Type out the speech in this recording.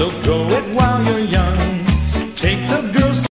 So go it while you're young. Take the girls.